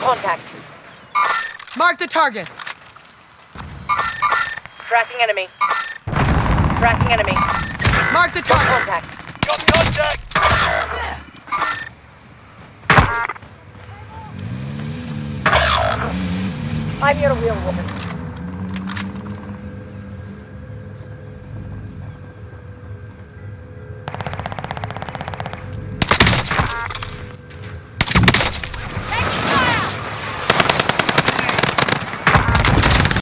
contact. Mark the target. Tracking enemy. Tracking enemy. Mark the target. Contact. Got contact! I'm your real woman.